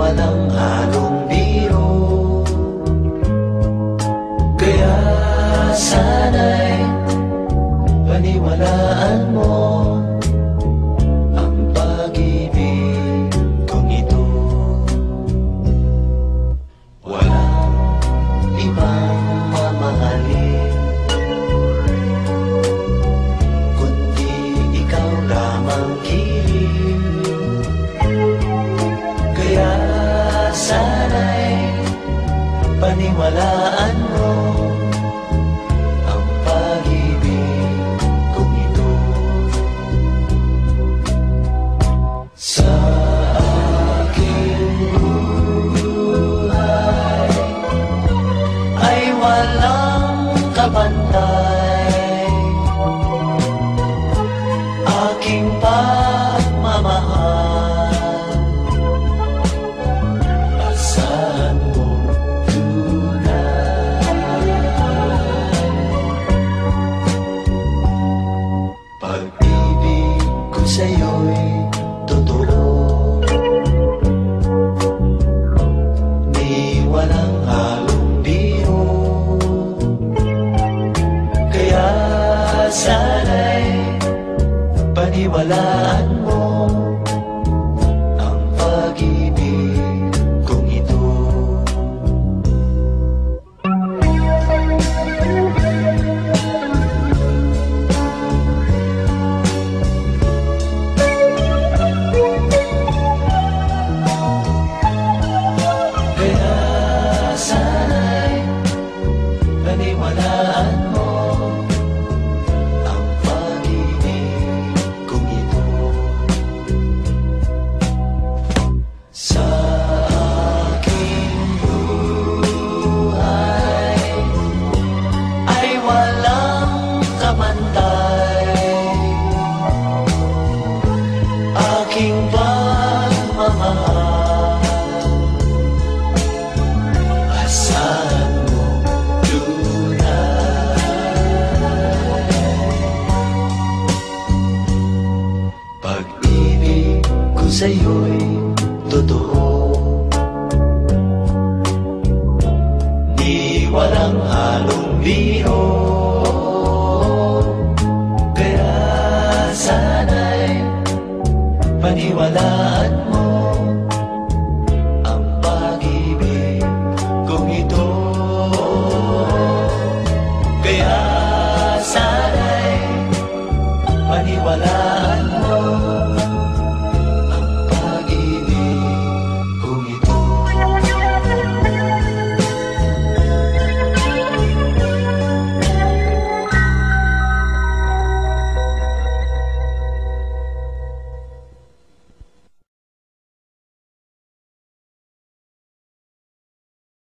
man ang biro. Kaya sana'y paniwalaan mo. paniwalaan mo ang pag-ibig kong ito. Sa aking buhay ay walang kapan sana'y paniwalaan. sa'yo'y totoo. Di walang halong biro.